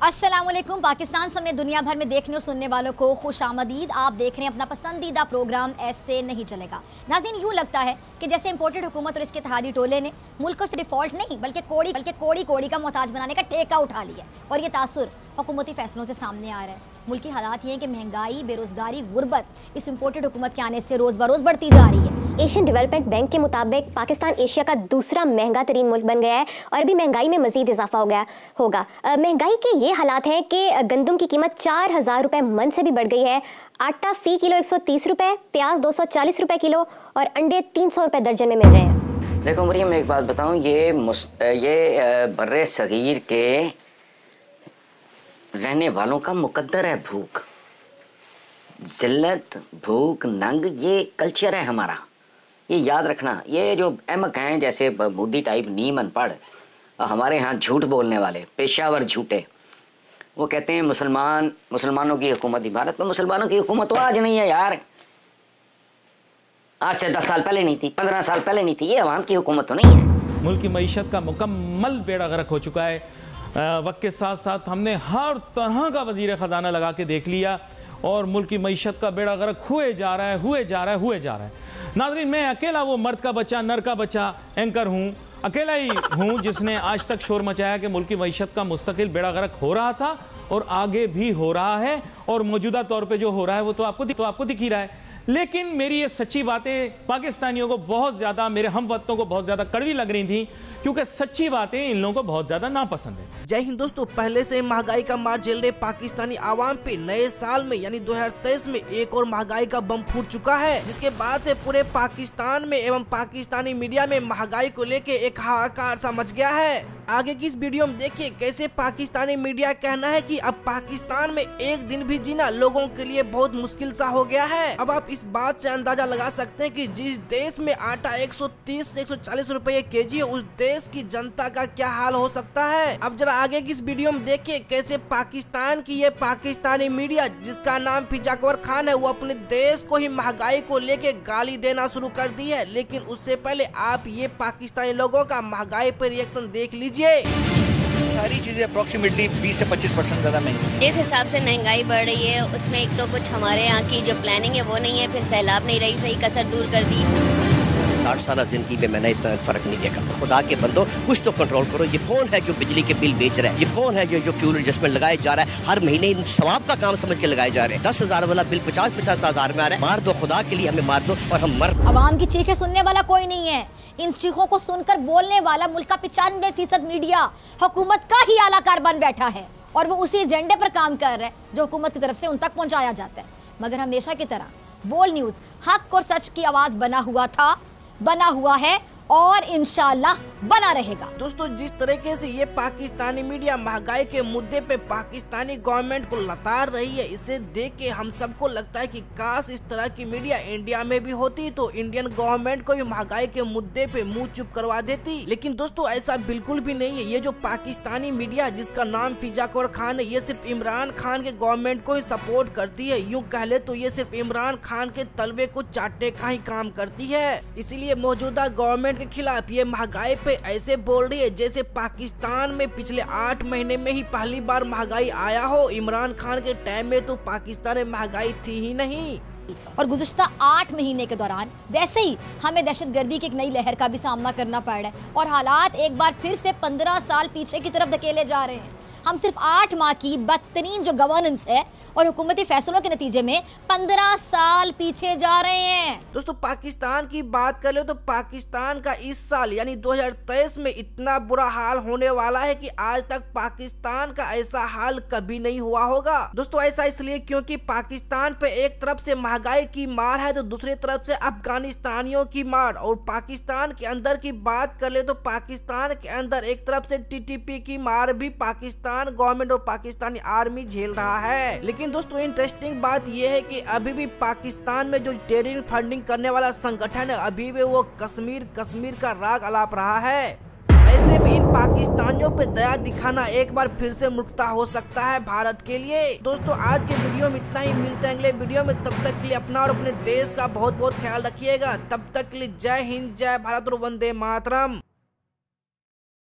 असलम पाकिस्तान समेत दुनिया भर में देखने और सुनने वालों को खुश आमदीद। आप देख रहे हैं अपना पसंदीदा प्रोग्राम, ऐसे नहीं चलेगा। नाजिन यूँ लगता है कि जैसे इंपोर्टेड हुकूमत और इसके तहादी टोले ने मुल्क को डिफ़ॉल्ट नहीं, बल्कि कोड़ी बल्कि कोड़ी कोड़ी का मोहताज बनाने का ठेका उठा लिया और ये तासर हुकूमती फैसलों से सामने आ रहा है। मुल्क की हालात ये हैं कि महँगाई बेरोज़गारी गुर्बत इस इम्पोर्टेड हुकूमत के आने से रोज़ बरोज़ बढ़ती जा रही है। एशियन डेवलपमेंट बैंक के मुताबिक पाकिस्तान एशिया का दूसरा महँगा तरीन मुल्क बन गया है और अभी महँगाई में मजीद इजाफा हो गया होगा। महँगाई के ये हालात हैं कि गंदम की कीमत चार हज़ार रुपये मन से भी बढ़ गई है। आटा फ़ी किलो एक सौ तीस रुपये प्याज दो सौ चालीस रुपये किलो और अंडे तीन सौ रुपये दर्जन में मिल रहे हैं। देखो मरियम मैं एक बात बताऊँ ये मुस, ये बर्र सग़ीर के रहने वालों का मुकद्दर है भूख। जिल्लत, भूख, नंग, ये कल्चर है हमारा। ये याद रखना, ये जो अहमक हैं, जैसे मोदी टाइप नीम, अनपढ़, हमारे यहाँ झूठ बोलने वाले, पेशावर झूठे। वो कहते हैं, मुसलमान, मुसलमानों की हुकूमत भारत में मुसलमानों की हुकूमत तो आज नहीं है यार। आज से दस साल पहले नहीं थी, पंद्रह साल पहले नहीं थी, ये अवाम की हुकूमत तो नहीं है। मुल्क की मीशत का मुकम्मल बेड़ा गर्क हो चुका है। वक्त के साथ साथ हमने हर तरह का वज़ीर ख़जाना लगा के देख लिया और मुल्क की मीशत का बेड़ा गर्क हुए जा रहा है, हुए जा रहा है, हुए जा रहा है। नाजरीन, मैं अकेला वो मर्द का बच्चा, नर का बच्चा, एंकर हूँ। अकेला ही हूँ जिसने आज तक शोर मचाया कि मुल्क की मीशत का मुस्तकिल बेड़ा गर्क हो रहा था और आगे भी हो रहा है और मौजूदा तौर पर जो हो रहा है वो तो आपको तो आपको दिख ही रहा है। लेकिन मेरी ये सच्ची बातें पाकिस्तानियों को बहुत ज़्यादा, मेरे हम वक्तों को बहुत ज़्यादा कड़वी लग रही थी, क्योंकि सच्ची बातें इन लोगों को बहुत ज़्यादा नापसंद है। जय हिंद दोस्तों, पहले से महँगाई का मार झेल रहे पाकिस्तानी आवाम पे नए साल में, यानी 2023 में एक और महँगाई का बम फूट चुका है, जिसके बाद से पूरे पाकिस्तान में एवं पाकिस्तानी मीडिया में महँगाई को लेके एक हाहाकार सा मच गया है। आगे की इस वीडियो में देखिए कैसे पाकिस्तानी मीडिया कहना है कि अब पाकिस्तान में एक दिन भी जीना लोगों के लिए बहुत मुश्किल सा हो गया है। अब आप इस बात से अंदाज़ा लगा सकते हैं कि जिस देश में आटा 130 से 140 रुपए के जी है, उस देश की जनता का क्या हाल हो सकता है? अब जरा आगे की इस वीडियो में देखिए कैसे पाकिस्तान की ये पाकिस्तानी मीडिया, जिसका नाम फिजाकवर खान है, वो अपने देश को ही महँगाई को लेके गाली देना शुरू कर दी है। लेकिन उससे पहले आप ये पाकिस्तानी लोगों का महँगाई पर रिएक्शन देख लीजिए। चीज़ें अप्रोक्सीमेटली 20 से 25 परसेंट ज़्यादा महँगी जिस हिसाब से महँगाई बढ़ रही है, उसमें एक तो कुछ हमारे यहाँ की जो प्लानिंग है, वो नहीं है, फिर सैलाब नहीं रही, सही कसर दूर कर दी। साठ साल ज़िंदगी में मैंने इतना फ़र्क नहीं देखा। खुदा के बंदो, कुछ तो कंट्रोल करो। ये कौन है जो बिजली के बिल बेच रहा है? ये कौन है जो जो फ्यूल एडजस्टमेंट लगाया जा रहा है? हर महीने इन सवाब का काम समझ के लगाए जा रहे हैं। दस हज़ार वाला बिल पचास पचास हज़ार में आ रहा है। मार दो, खुदा के लिए हमें मार दो और हम मर। आवाम की चीखें सुनने वाला कोई नहीं है। इन चीखों को सुनकर बोलने वाला मुल्क का पिचानवे फ़ीसद मीडिया, हुकूमत का ही आलाकार बन बैठा है और वो उसी एजेंडे पर काम कर रहे हैं, जो हुकूमत की तरफ़ से उन तक पहुँचाया जाता है। मगर हमेशा की तरह बोल न्यूज़ हक और सच की आवाज़ बना हुआ था। बना हुआ है और इनशाला बना रहेगा। दोस्तों, जिस तरीके से ये पाकिस्तानी मीडिया महँगाई के मुद्दे पे पाकिस्तानी गवर्नमेंट को लतार रही है, इसे देख के हम सबको लगता है कि काश इस तरह की मीडिया इंडिया में भी होती तो इंडियन गवर्नमेंट को भी महँगाई के मुद्दे पे मुँह चुप करवा देती। लेकिन दोस्तों, ऐसा बिल्कुल भी नहीं है। ये जो पाकिस्तानी मीडिया, जिसका नाम फिजाकोर खान है, ये सिर्फ़ इमरान खान के गवर्नमेंट को ही सपोर्ट करती है। यूँ कह ले तो ये सिर्फ़ इमरान खान के तलवे को चाटने का ही काम करती है। इसीलिए मौजूदा गवर्नमेंट के खिलाफ ये महँगाई पे ऐसे बोल रही है जैसे पाकिस्तान में पिछले आठ महीने में ही पहली बार महँगाई आया हो। इमरान खान के टाइम में तो पाकिस्तान में महँगाई थी ही नहीं। और गुजशत आठ महीने के दौरान वैसे ही हमें दहशत गर्दी की एक नई लहर का भी सामना करना पड़ रहा है और हालात एक बार फिर से पंद्रह साल पीछे की तरफ़ धकेले जा रहे हैं। हम सिर्फ़ आठ माह की बदतरीन जो गवर्नेंस है और हुकूमती फैसलों के नतीजे में पंद्रह साल पीछे जा रहे हैं। दोस्तों, पाकिस्तान की बात कर ले तो पाकिस्तान का इस साल, यानी 2023 में इतना बुरा हाल होने वाला है कि आज तक पाकिस्तान का ऐसा हाल कभी नहीं हुआ होगा। दोस्तों, ऐसा इसलिए क्योंकि पाकिस्तान पे एक तरफ़ से महँगाई की मार है तो दूसरी तरफ़ से अफगानिस्तानियों की मार। और पाकिस्तान के अंदर की बात कर ले तो पाकिस्तान के अंदर एक तरफ़ से टीटीपी की मार भी पाकिस्तान गवर्नमेंट और पाकिस्तानी आर्मी झेल रहा है। लेकिन दोस्तों इंटरेस्टिंग बात यह है कि अभी भी पाकिस्तान में जो टेरिंग फंडिंग करने वाला संगठन है, अभी भी वो कश्मीर कश्मीर का राग अलाप रहा है। ऐसे में इन पाकिस्तानियों पे दया दिखाना एक बार फिर से मुक्ता हो सकता है भारत के लिए। दोस्तों, आज के वीडियो में इतना ही। मिलते हैं अगले वीडियो में। तब तक के लिए अपना और अपने देश का बहुत बहुत ख्याल रखिएगा। तब तक के लिए जय हिंद, जय भारत और वंदे मातरम।